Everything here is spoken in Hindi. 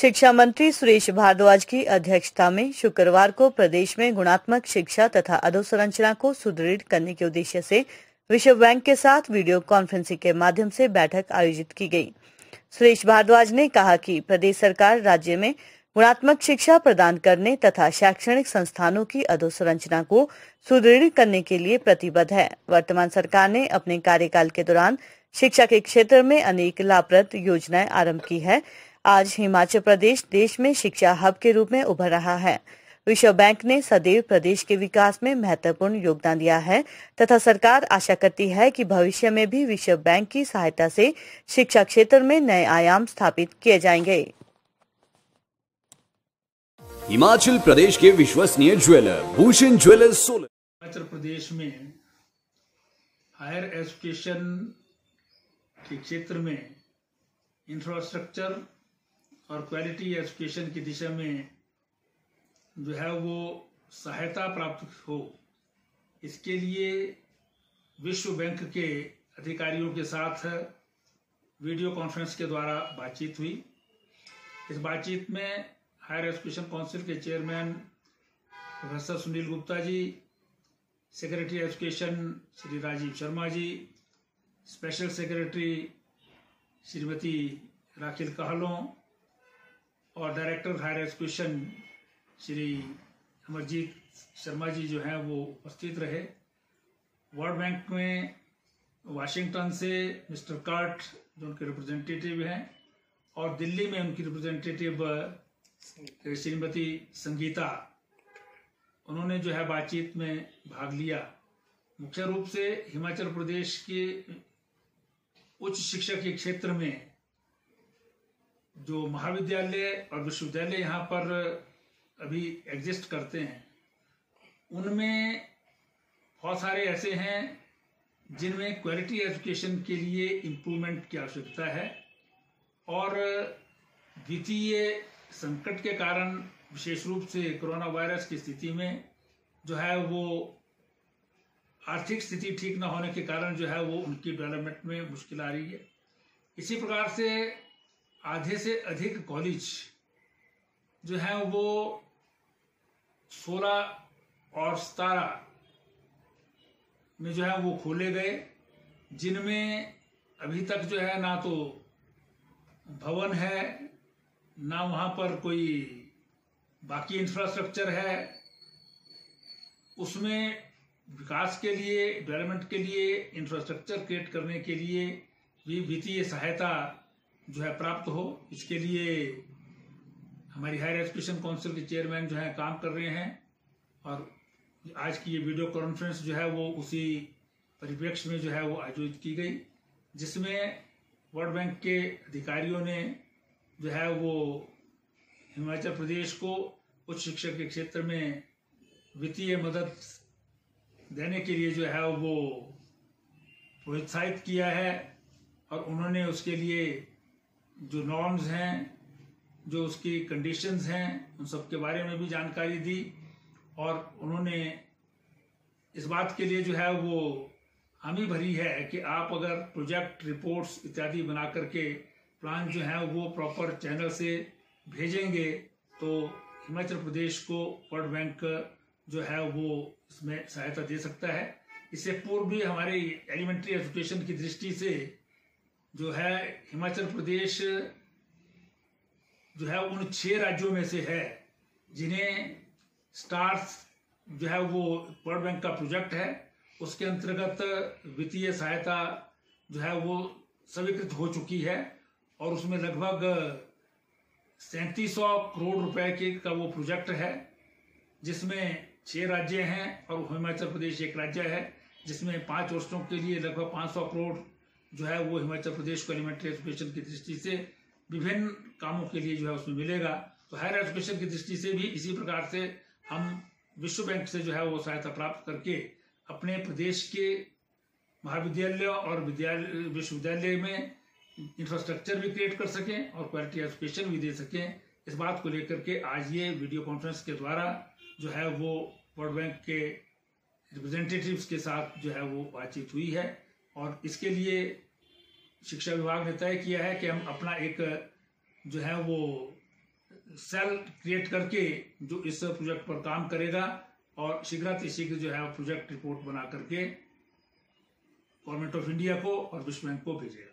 शिक्षा मंत्री सुरेश भारद्वाज की अध्यक्षता में शुक्रवार को प्रदेश में गुणात्मक शिक्षा तथा अधोसंरचना को सुदृढ़ करने के उद्देश्य से विश्व बैंक के साथ वीडियो कॉन्फ्रेंसिंग के माध्यम से बैठक आयोजित की गई। सुरेश भारद्वाज ने कहा कि प्रदेश सरकार राज्य में गुणात्मक शिक्षा प्रदान करने तथा शैक्षणिक संस्थानों की अधोसंरचना को सुदृढ़ करने के लिए प्रतिबद्ध है। वर्तमान सरकार ने अपने कार्यकाल के दौरान शिक्षा के क्षेत्र में अनेक लाभप्रद योजनाएँ आरंभ की है। आज हिमाचल प्रदेश देश में शिक्षा हब के रूप में उभर रहा है। विश्व बैंक ने सदैव प्रदेश के विकास में महत्वपूर्ण योगदान दिया है तथा सरकार आशा करती है कि भविष्य में भी विश्व बैंक की सहायता से शिक्षा क्षेत्र में नए आयाम स्थापित किए जाएँगे। हिमाचल प्रदेश के विश्वसनीय jeweller Bhushan jeweller solar. Himachal Pradesh में हायर एजुकेशन के क्षेत्र में इंफ्रास्ट्रक्चर और क्वालिटी एजुकेशन की दिशा में जो है वो सहायता प्राप्त हो, इसके लिए विश्व बैंक के अधिकारियों के साथ वीडियो कॉन्फ्रेंस के द्वारा बातचीत हुई। इस बातचीत में हायर एजुकेशन काउंसिल के chairman professor Sunil Gupta ji secretary education Shri Rajeev Sharma ji special secretary Shrimati Rakhil Kahlon और director higher education Shri Amarjeet Sharma ji जो हैं, वो उपस्थित रहे। वर्ल्ड बैंक में वाशिंगटन से मिस्टर कार्ट जो उनके रिप्रेजेंटेटिव हैं, और दिल्ली में उनकी रिप्रेजेंटेटिव श्रीमती संगीता, उन्होंने जो है बातचीत में भाग लिया। मुख्य रूप से हिमाचल प्रदेश के उच्च शिक्षा के क्षेत्र में जो महाविद्यालय और विश्वविद्यालय यहाँ पर अभी एग्जिस्ट करते हैं, उनमें बहुत सारे ऐसे हैं जिनमें क्वालिटी एजुकेशन के लिए इम्प्रूवमेंट की आवश्यकता है और द्वितीय संकट के कारण विशेष रूप से कोरोना वायरस की स्थिति में जो है वो आर्थिक स्थिति ठीक न होने के कारण जो है वो उनकी डेवलपमेंट में मुश्किल आ रही है। इसी प्रकार से आधे से अधिक कॉलेज जो है वो सोलह और सतारह में जो है वो खोले गए, जिनमें अभी तक जो है ना तो भवन है, ना वहाँ पर कोई बाकी इंफ्रास्ट्रक्चर है। उसमें विकास के लिए डेवलपमेंट के लिए इंफ्रास्ट्रक्चर क्रिएट करने के लिए भी वित्तीय सहायता जो है प्राप्त हो, इसके लिए हमारी हायर एजुकेशन काउंसिल के चेयरमैन जो है काम कर रहे हैं। और आज की ये वीडियो कॉन्फ्रेंस जो है वो उसी परिप्रेक्ष्य में जो है वो आयोजित की गई, जिसमें वर्ल्ड बैंक के अधिकारियों ने जो है वो हिमाचल प्रदेश को उच्च शिक्षा के क्षेत्र में वित्तीय मदद देने के लिए जो है वो प्रोत्साहित किया है और उन्होंने उसके लिए जो नॉर्म्स हैं, जो उसकी कंडीशंस हैं, उन सब के बारे में भी जानकारी दी और उन्होंने इस बात के लिए जो है वो हामी भरी है कि आप अगर प्रोजेक्ट रिपोर्ट्स इत्यादि बना करके प्लान जो है वो प्रॉपर चैनल से भेजेंगे तो हिमाचल प्रदेश को वर्ल्ड बैंक जो है वो इसमें सहायता दे सकता है। इससे पूर्व भी हमारे एलिमेंट्री एजुकेशन की दृष्टि से जो है हिमाचल प्रदेश, जो है उन छह राज्यों में से है, जिन्हें स्टार्स जो है वो वर्ल्ड बैंक का प्रोजेक्ट है। उसके अंतर्गत वित्तीय सहायता जो है वो स्वीकृत हो चुकी है और उसमें लगभग सैंतीस सौ करोड़ रुपए के का वो प्रोजेक्ट है, जिसमें छह राज्य हैं और हिमाचल प्रदेश एक राज्य है, जिसमें पाँच वर्षों के लिए लगभग 500 करोड़ जो है वो हिमाचल प्रदेश को एलिमेंट्री एजुकेशन की दृष्टि से विभिन्न कामों के लिए जो है उसमें मिलेगा। तो हायर एजुकेशन की दृष्टि से भी इसी प्रकार से हम विश्व बैंक से जो है वो सहायता प्राप्त करके अपने प्रदेश के महाविद्यालय और विद्यालय, विश्वविद्यालय में इंफ्रास्ट्रक्चर भी क्रिएट कर सकें और क्वालिटी एजुकेशन भी दे सकें। इस बात को लेकर के आज ये वीडियो कॉन्फ्रेंस के द्वारा जो है वो वर्ल्ड बैंक के रिप्रेजेंटेटिव्स के साथ जो है वो बातचीत हुई है। और इसके लिए शिक्षा विभाग ने तय किया है कि हम अपना एक, जो है वो सेल क्रिएट करके जो इस प्रोजेक्ट पर काम करेगा और शीघ्र जो है प्रोजेक्ट रिपोर्ट बना करके गवर्नमेंट ऑफ़ इंडिया को और विश्व बैंक को भेजेगा।